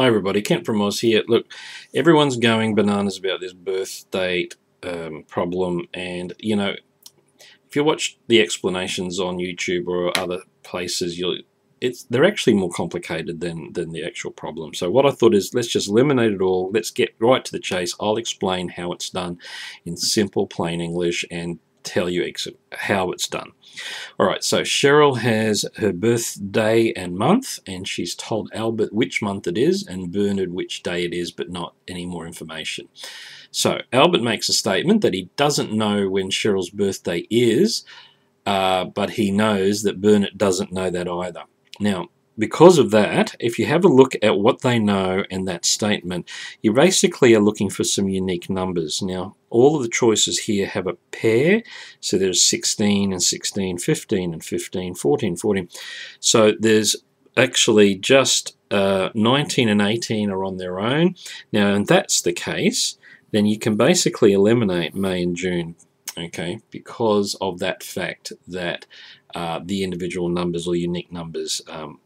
Hi everybody, Kent from Oz here. Look, everyone's going bananas about this birth date um, problem and you know, if you watch the explanations on YouTube or other places, you'll it's they're actually more complicated than than the actual problem. So what I thought is let's just eliminate it all. Let's get right to the chase. I'll explain how it's done in simple plain English and tell you how it's done. All right, so Cheryl has her birthday and month, and she's told Albert which month it is and Bernard which day it is, but not any more information. So Albert makes a statement that he doesn't know when Cheryl's birthday is, uh, but he knows that Bernard doesn't know that either. Now, because of that, if you have a look at what they know and that statement, you basically are looking for some unique numbers. Now, all of the choices here have a pair, so there's 16 and 16, 15 and 15, 14, 14. So there's actually just uh, 19 and 18 are on their own. Now, and that's the case, then you can basically eliminate May and June okay, because of that fact that uh, the individual numbers or unique numbers um,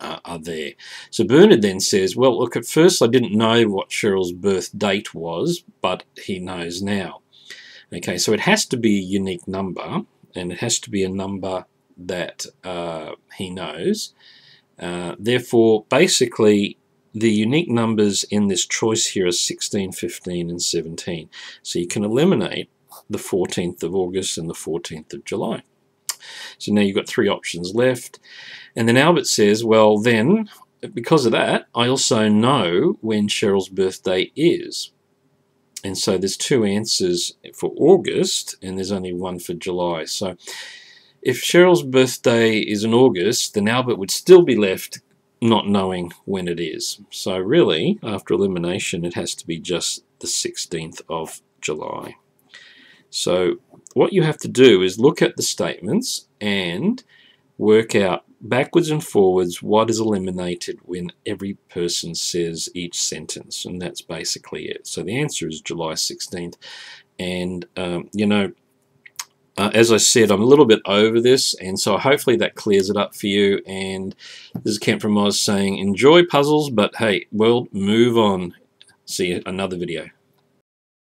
uh, are there. So Bernard then says, well, look, at first I didn't know what Cheryl's birth date was, but he knows now. Okay, so it has to be a unique number, and it has to be a number that uh, he knows. Uh, therefore, basically, the unique numbers in this choice here are 16, 15, and 17. So you can eliminate the 14th of August and the 14th of July. So now you've got three options left. And then Albert says, well, then, because of that, I also know when Cheryl's birthday is. And so there's two answers for August, and there's only one for July. So if Cheryl's birthday is in August, then Albert would still be left not knowing when it is. So really, after elimination, it has to be just the 16th of July. So what you have to do is look at the statements and work out backwards and forwards what is eliminated when every person says each sentence and that's basically it. So the answer is July 16th and um, you know uh, as I said I'm a little bit over this and so hopefully that clears it up for you. And this is Kent from Oz saying enjoy puzzles but hey world move on. See another video